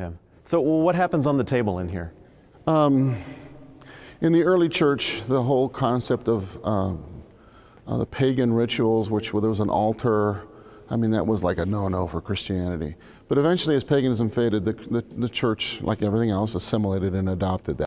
Yeah. So what happens on the table in here? Um, in the early church, the whole concept of uh, uh, the pagan rituals, which there was an altar, I mean, that was like a no no for Christianity. But eventually, as paganism faded, the, the, the church, like everything else, assimilated and adopted that.